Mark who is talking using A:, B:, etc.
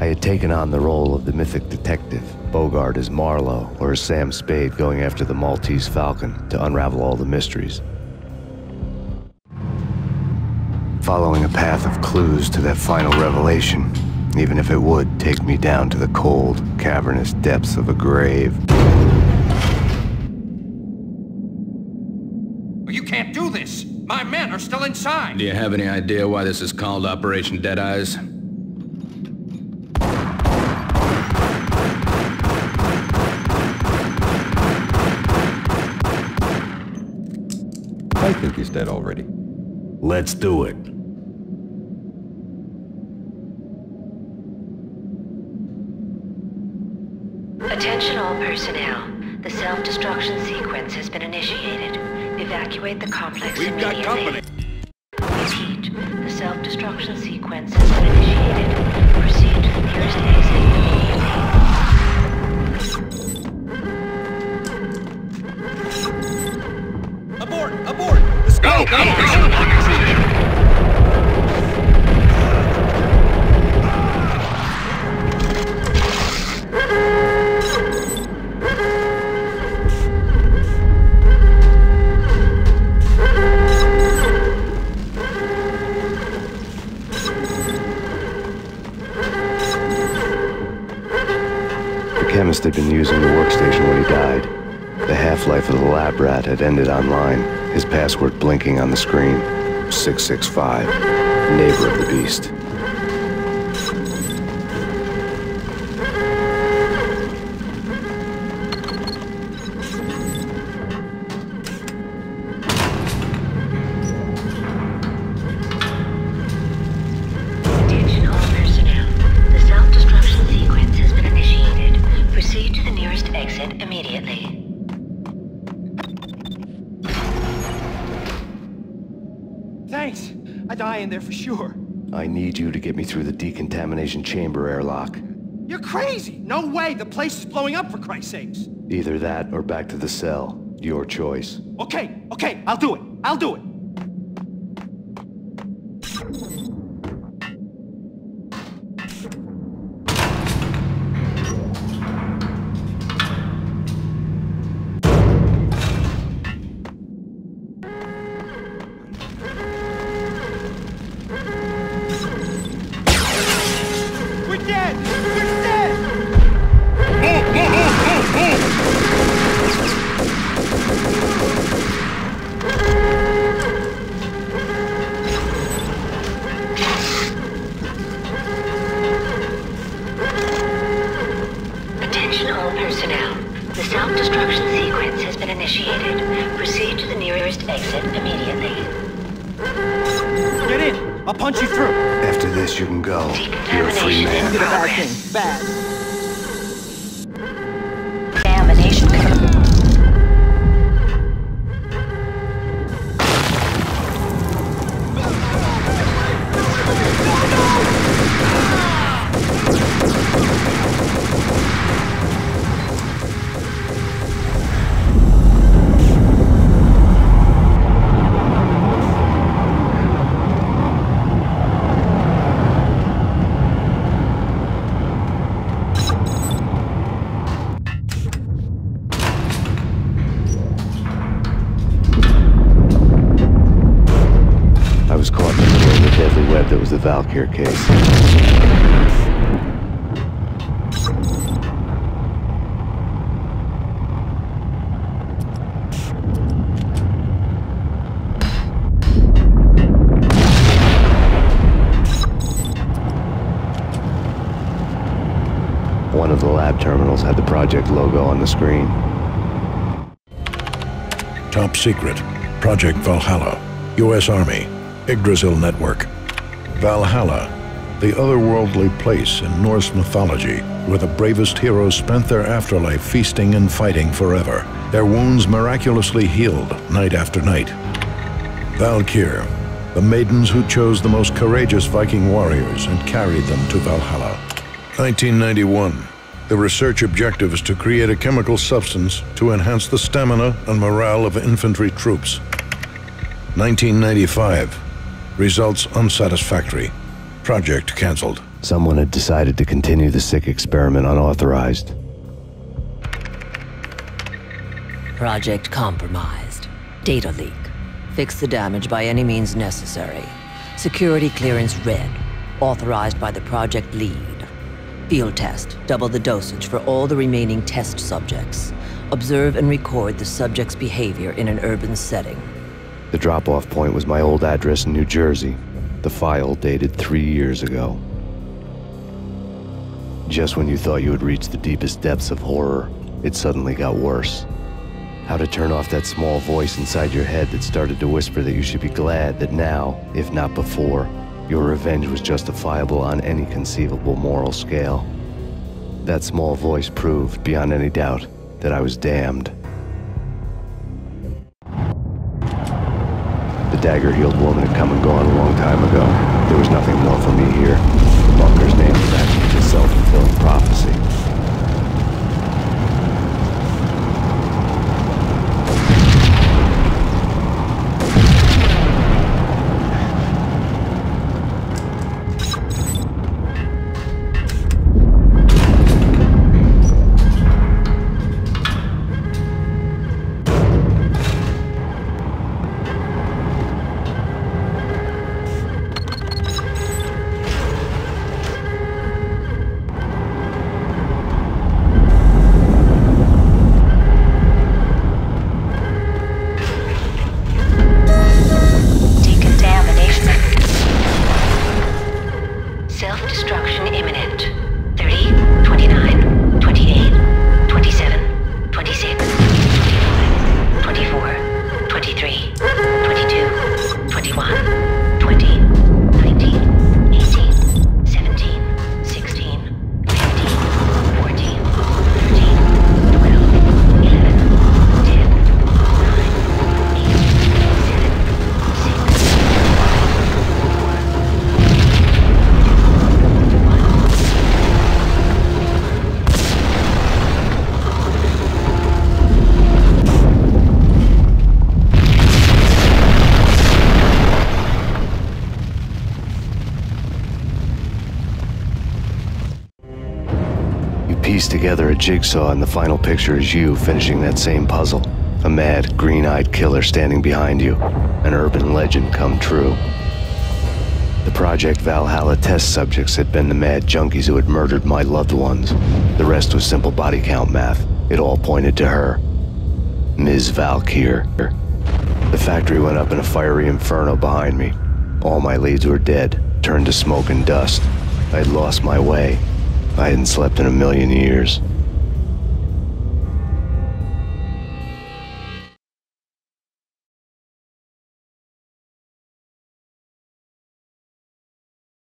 A: I had taken on the role of the mythic detective, Bogart as Marlowe, or as Sam Spade going after the Maltese Falcon to unravel all the mysteries. Following a path of clues to that final revelation, even if it would take me down to the cold, cavernous depths of a grave.
B: You can't do this! My men are still inside!
C: Do you have any idea why this is called Operation Deadeyes?
D: I think he's dead already.
E: Let's do it.
F: Attention all personnel. The self-destruction sequence has been initiated. Evacuate the complex
E: We've got company.
F: Repeat. The self-destruction sequence has been initiated. Proceed to the nearest
A: The chemist had been using the workstation when he died. The half-life of the lab rat had ended online, his password blinking on the screen. 665, neighbor of the beast.
B: I die in there for sure.
A: I need you to get me through the decontamination chamber airlock.
B: You're crazy! No way! The place is blowing up for Christ's sakes!
A: Either that or back to the cell. Your choice.
B: Okay, okay, I'll do it. I'll do it.
F: All personnel. The self-destruction sequence has been initiated. Proceed to the nearest exit immediately.
B: Get in! I'll punch you through!
A: After this, you can go. You're a free
F: Decontamination in
A: man.
F: progress.
G: Bad.
A: Valkyr case. One of the lab terminals had the project logo on the screen.
H: Top secret. Project Valhalla. U.S. Army. Yggdrasil Network. Valhalla. The otherworldly place in Norse mythology where the bravest heroes spent their afterlife feasting and fighting forever, their wounds miraculously healed night after night. Valkyr. The maidens who chose the most courageous Viking warriors and carried them to Valhalla. 1991. The research objective is to create a chemical substance to enhance the stamina and morale of infantry troops. 1995. Results unsatisfactory. Project cancelled.
A: Someone had decided to continue the sick experiment unauthorized.
F: Project compromised. Data leak. Fix the damage by any means necessary. Security clearance red. Authorized by the project lead. Field test. Double the dosage for all the remaining test subjects. Observe and record the subject's behavior in an urban setting.
A: The drop-off point was my old address in New Jersey. The file dated three years ago. Just when you thought you had reached the deepest depths of horror, it suddenly got worse. How to turn off that small voice inside your head that started to whisper that you should be glad that now, if not before, your revenge was justifiable on any conceivable moral scale. That small voice proved, beyond any doubt, that I was damned. The dagger-heeled woman had come and gone a long time ago. There was nothing more for me here. The bunker's name was actually a self-fulfilling prophecy. Piece together a jigsaw and the final picture is you finishing that same puzzle. A mad, green-eyed killer standing behind you. An urban legend come true. The Project Valhalla test subjects had been the mad junkies who had murdered my loved ones. The rest was simple body count math. It all pointed to her. Ms. Valkyr. The factory went up in a fiery inferno behind me. All my leads were dead, turned to smoke and dust. I'd lost my way. I hadn't slept in a million years.